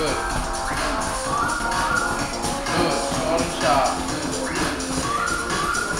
Good. Good. Short and sharp. Good.